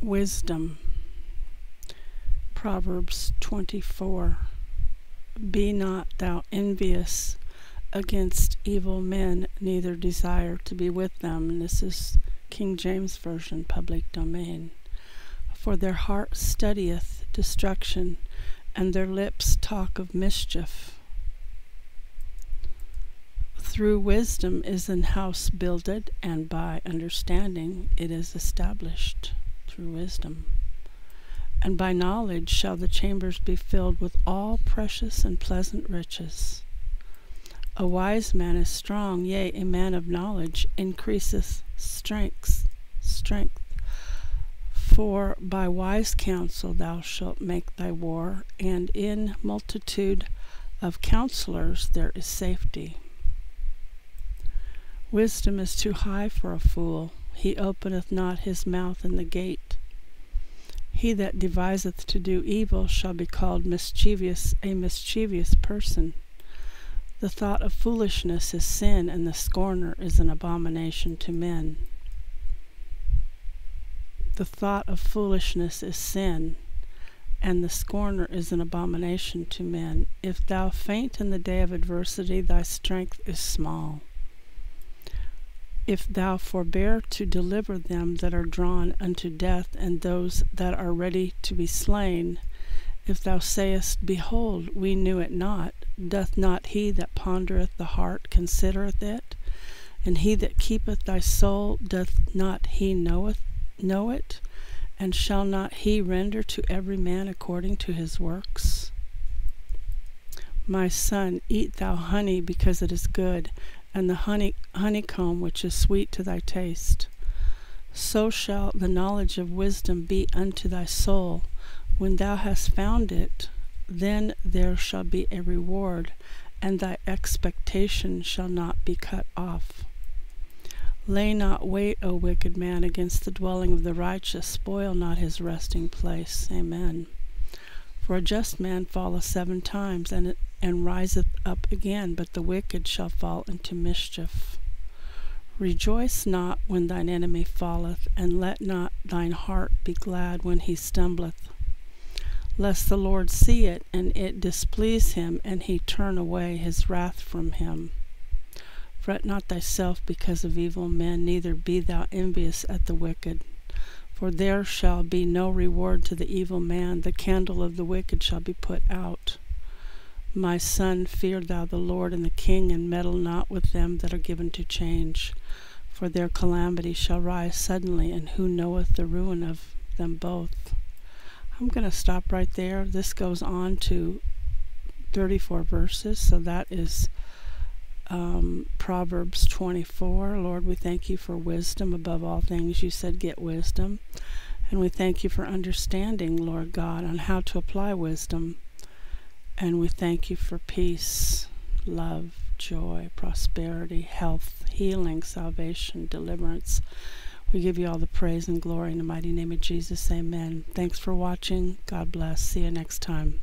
Wisdom. Proverbs 24. Be not thou envious against evil men, neither desire to be with them. And this is King James Version, public domain. For their heart studieth destruction, and their lips talk of mischief. Through wisdom is an house builded, and by understanding it is established through wisdom. And by knowledge shall the chambers be filled with all precious and pleasant riches. A wise man is strong, yea, a man of knowledge increaseth strength, strength. For by wise counsel thou shalt make thy war, and in multitude of counselors there is safety. Wisdom is too high for a fool, he openeth not his mouth in the gate. He that deviseth to do evil shall be called mischievous, a mischievous person. The thought of foolishness is sin, and the scorner is an abomination to men. The thought of foolishness is sin, and the scorner is an abomination to men. If thou faint in the day of adversity, thy strength is small. If thou forbear to deliver them that are drawn unto death, and those that are ready to be slain, if thou sayest, Behold, we knew it not, doth not he that pondereth the heart considereth it? And he that keepeth thy soul, doth not he knoweth know it? And shall not he render to every man according to his works? My son, eat thou honey because it is good, and the honey, honeycomb which is sweet to thy taste. So shall the knowledge of wisdom be unto thy soul. When thou hast found it, then there shall be a reward, and thy expectation shall not be cut off. Lay not wait, O wicked man, against the dwelling of the righteous. Spoil not his resting place. Amen. For a just man falleth seven times, and, and riseth up again, but the wicked shall fall into mischief. Rejoice not when thine enemy falleth, and let not thine heart be glad when he stumbleth, lest the Lord see it, and it displease him, and he turn away his wrath from him. Fret not thyself because of evil men, neither be thou envious at the wicked for there shall be no reward to the evil man, the candle of the wicked shall be put out. My son, fear thou the Lord and the king, and meddle not with them that are given to change. For their calamity shall rise suddenly, and who knoweth the ruin of them both? I'm going to stop right there. This goes on to 34 verses, so that is um, Proverbs 24. Lord, we thank you for wisdom above all things. You said, get wisdom. And we thank you for understanding, Lord God, on how to apply wisdom. And we thank you for peace, love, joy, prosperity, health, healing, salvation, deliverance. We give you all the praise and glory in the mighty name of Jesus. Amen. Thanks for watching. God bless. See you next time.